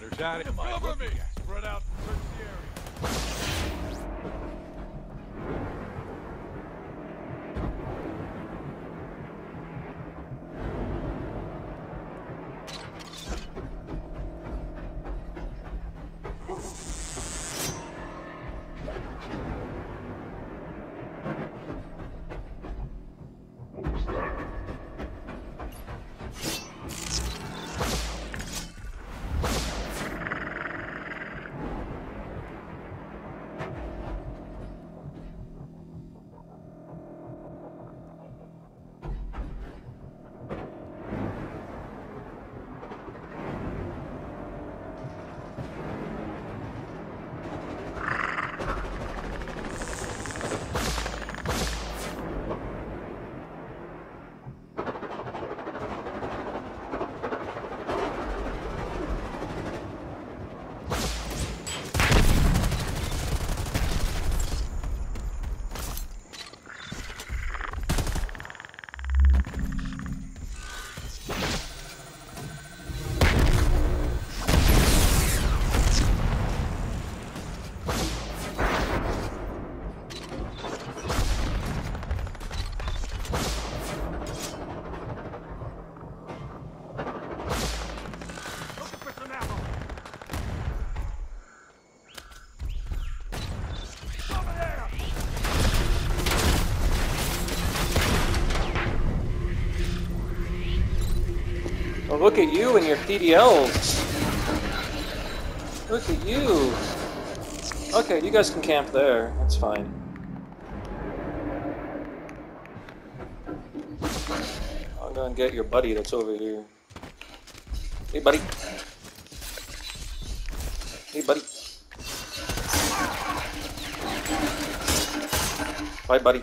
That is Cover me! Spread out search the area. Look at you and your PDLs. Look at you. Okay, you guys can camp there. That's fine. I'll go and get your buddy that's over here. Hey, buddy. Hey, buddy. Bye, buddy.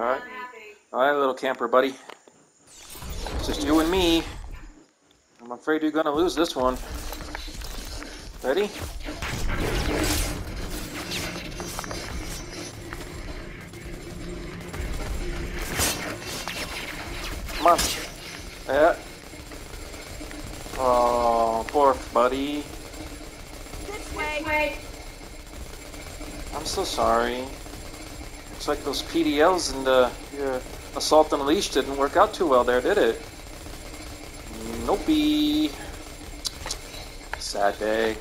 Sound Alright. happy. Alright, little camper buddy. It's just you and me. I'm afraid you're gonna lose this one. Ready? Come on. Yeah. Oh, poor buddy. This way. I'm so sorry. Looks like those PDLs and the your Assault Unleashed didn't work out too well there, did it? Nope. Sad day.